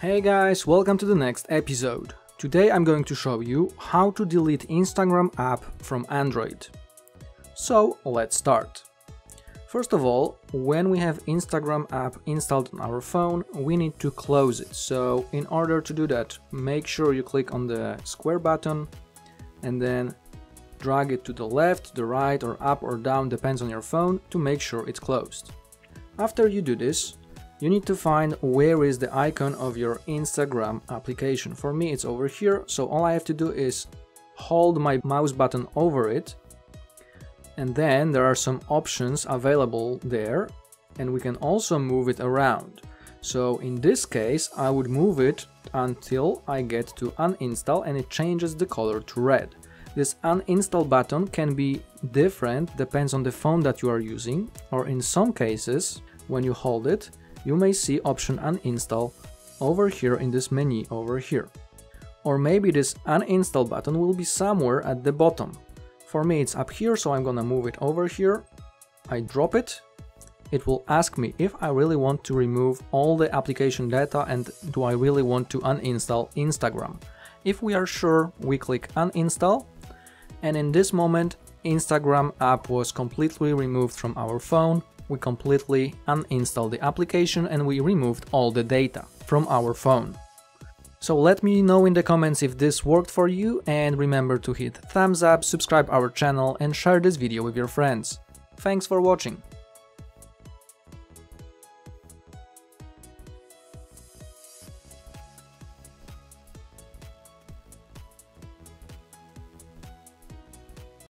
Hey guys, welcome to the next episode. Today I'm going to show you how to delete Instagram app from Android. So let's start. First of all, when we have Instagram app installed on our phone, we need to close it. So in order to do that, make sure you click on the square button and then drag it to the left, the right or up or down, depends on your phone, to make sure it's closed. After you do this, you need to find where is the icon of your Instagram application. For me it's over here, so all I have to do is hold my mouse button over it and then there are some options available there and we can also move it around. So in this case I would move it until I get to uninstall and it changes the color to red. This uninstall button can be different depends on the phone that you are using or in some cases when you hold it you may see option uninstall over here in this menu over here. Or maybe this uninstall button will be somewhere at the bottom. For me it's up here so I'm gonna move it over here. I drop it. It will ask me if I really want to remove all the application data and do I really want to uninstall Instagram. If we are sure, we click uninstall and in this moment Instagram app was completely removed from our phone we completely uninstalled the application and we removed all the data from our phone. So let me know in the comments if this worked for you and remember to hit thumbs up, subscribe our channel and share this video with your friends. Thanks for watching.